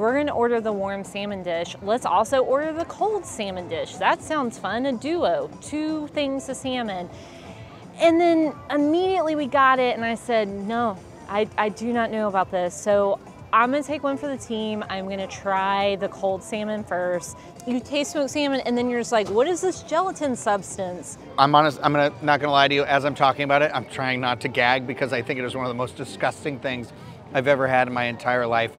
we're gonna order the warm salmon dish. Let's also order the cold salmon dish. That sounds fun, a duo, two things of salmon. And then immediately we got it and I said, no, I, I do not know about this. So I'm gonna take one for the team. I'm gonna try the cold salmon first. You taste smoked salmon and then you're just like, what is this gelatin substance? I'm honest, I'm gonna, not gonna lie to you, as I'm talking about it, I'm trying not to gag because I think it is one of the most disgusting things I've ever had in my entire life.